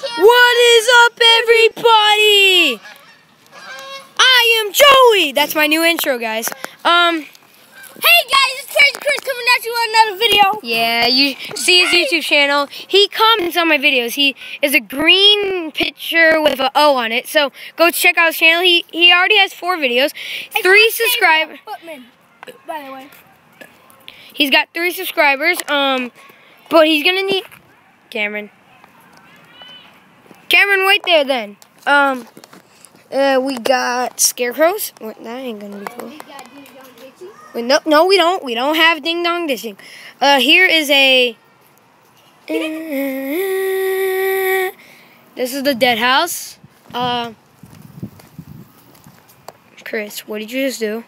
What is up, everybody? I am Joey. That's my new intro, guys. Um, Hey guys, it's Crazy Chris coming at you with another video. yeah, you see his YouTube channel. He comments on my videos. He is a green picture with a O on it. So go check out his channel. He he already has four videos, three subscribers. Footman, by the way. He's got three subscribers. Um, but he's gonna need Cameron. Cameron, wait there then. Um, uh, we got scarecrows. What, that ain't gonna be cool. Wait, no, no, we don't. We don't have ding dong dishing. Uh, here is a. This is the dead house. Uh, Chris, what did you just do?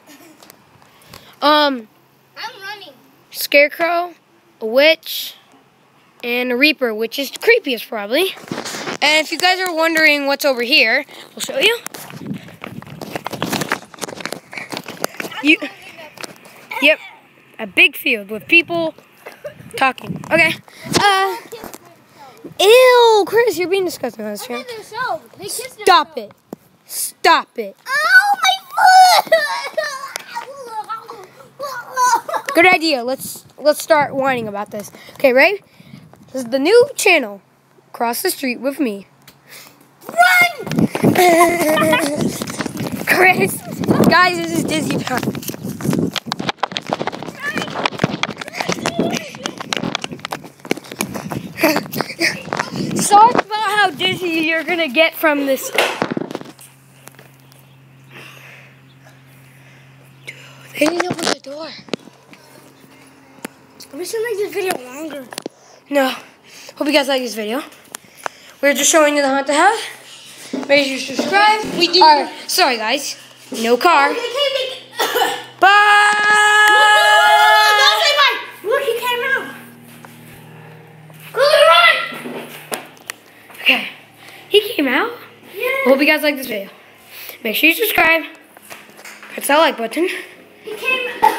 Um, I'm running. scarecrow, a witch, and a reaper, which is creepiest probably. And if you guys are wondering what's over here, we'll show you. You, yep, a big field with people talking. Okay. Uh, ew, Chris, you're being disgusting on this channel. themselves. They kissed Stop it. Stop it. Oh my foot! Good idea. Let's let's start whining about this. Okay, right? This is the new channel. Cross the street with me. Run! Chris, guys, this is Disney time. Talk about how dizzy you're gonna get from this. They didn't open the door. We should make this video longer. No. Hope you guys like this video. We're just showing you the haunted house. Make sure you subscribe. We do. sorry, guys. No car. Oh, bye. Say bye. Look, he came out. Good run. Okay. He came out. Yeah. Hope you guys like this video. Make sure you subscribe. Press that like button. He came.